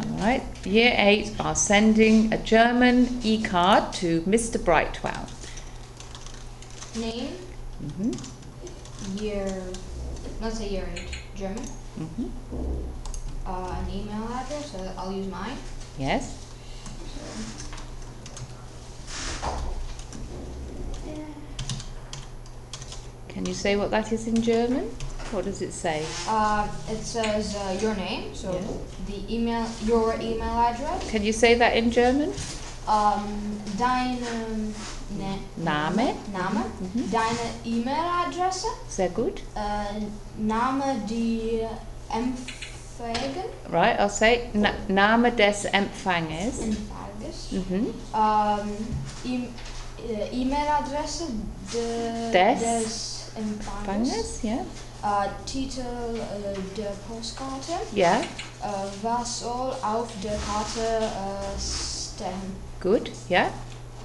All right. Year eight are sending a German e-card to Mr. Brightwell. Name, hmm year, let's say year eight, German. hmm Uh, an email address, so I'll use mine. Yes. Can you say what that is in German? What does it say? Uh, it says uh, your name, so Yeah. the email, your email address. Can you say that in German? Um, deine ne Name. Name, Mhm. deine E-Mail-Adresse, Sehr gut. äh, Name die Empfägen, Right, I'll say na Name des Empfangers. Empfäges, Mhm. ähm, E- äh, E-Mail-Adresse de, Des des Empfangers, Empfangers, ja. Äh, Titel äh, der Postkarte, Ja, was soll auf der Karte stehen. gut, ja.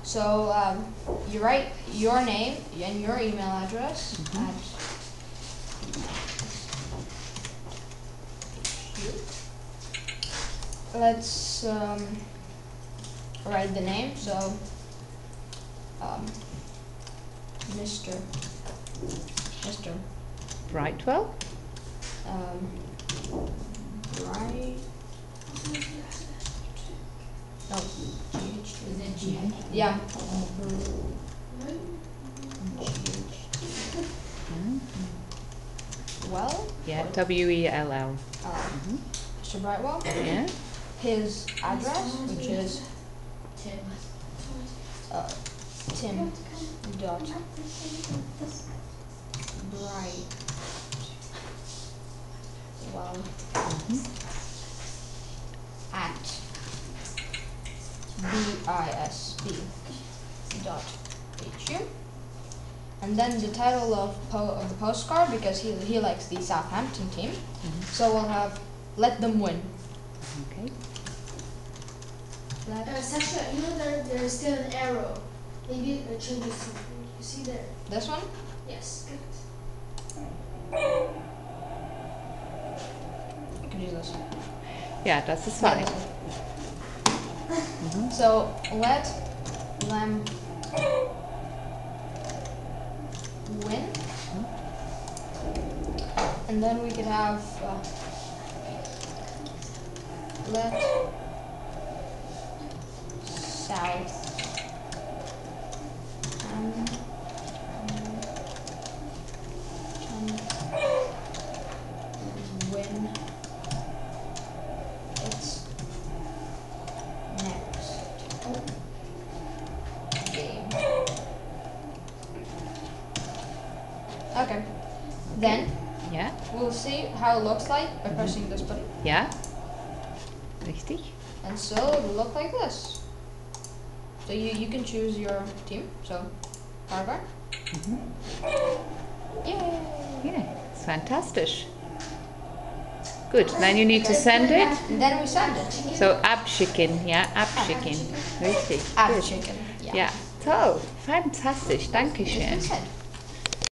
So um, you write your name and your email address at let's um, write the name so um, Mr. Mr. Brightwell. Um, right. No GH yeah. Well? Yeah, W E L L. um, Mr. Brightwell? Yeah. his address, which is uh, Tim dot Bright. Well, at b i s b dot hu, and then the title of po- of the postcard because he he likes the Southampton team, so we'll have let them win. Okay. Let Uh, Sasha, you know there there's still an arrow. Maybe it changes something. You see there? this one. Yes. You can use this. Ja, das ist fine. So let them win, and then we could have uh, let South um, win its next game. Okay. Then Ja, we'll see how it looks like by pressing this button. Yeah. Richtig. And so it'll look like this. So you, you can choose your team. So Harvard. Mm-hmm. Yay! Yeah, it's fantastisch. Good, then you need to send it. And then we send it. So abschicken, yeah, abschicken. Richtig. Ab Gut. chicken. Yeah. Ja, toll, fantastisch, danke schön. It's been sent.